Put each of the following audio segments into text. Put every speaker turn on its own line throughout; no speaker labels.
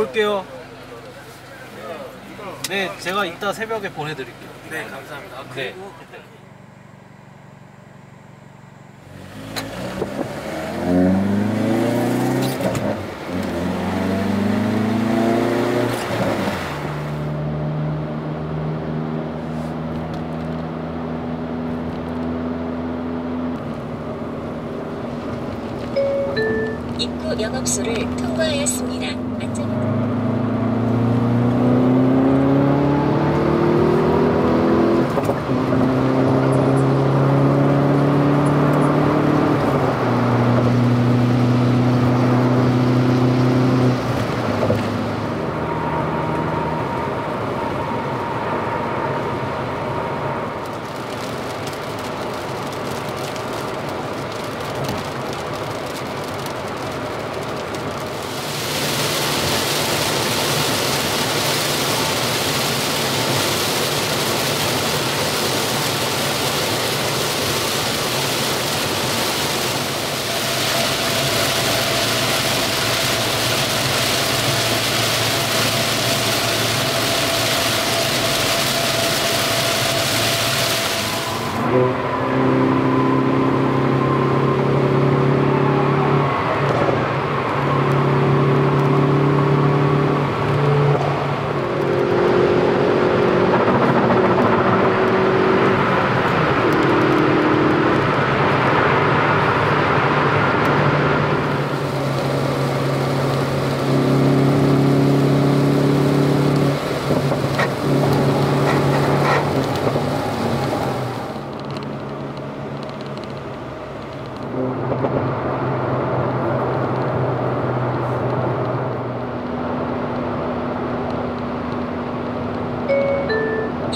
올게요. 네, 제가 이따 새벽에 보내드릴게요.
네, 감사합니다. 아,
네.
그리고
입구 영업소를 통과하였습니다. 안전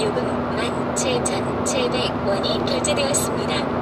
6억 17,700원이 결제되었습니다.